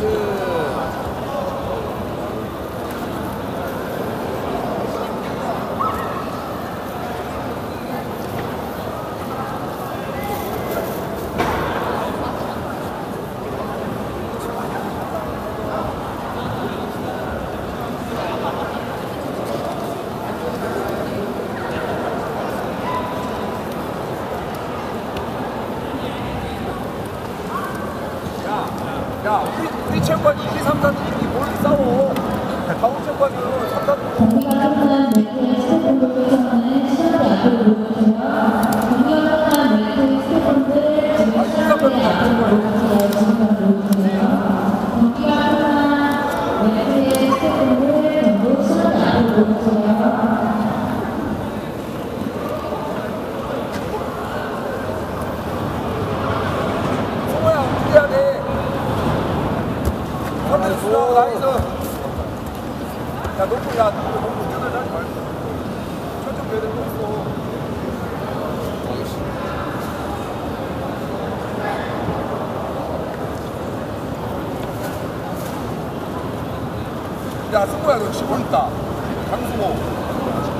Brasil! 3, 4, 2, 1이 싸워. 강우철까지 3, 4, 2. 야, 너 너무 뛰어들지 하지 말고. 천천히 해야 되고 있어. 야, 승부야, 너 지고 있다. 강승호.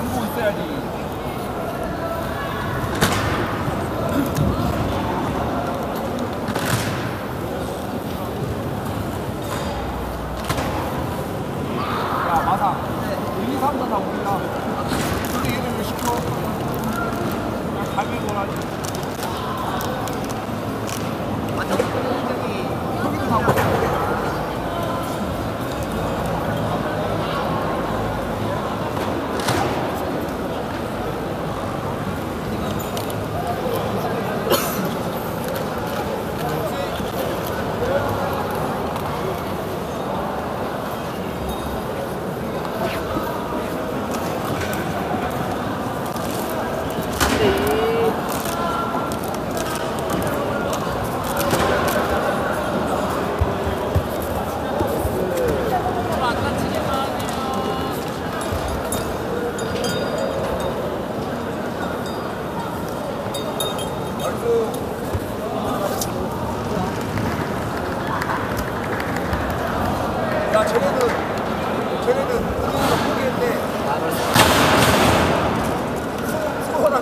감고 있어야지.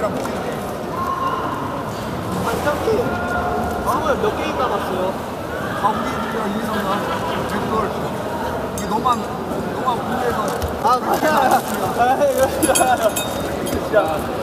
맥주랑 먹는데. 아니, 딱히 방을 몇 개인가 봤어요. 가운데랑 이미선과 제걸 이게 너만, 너만 공개해서. 아, 맞아. 아, 이거 진짜.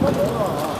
어,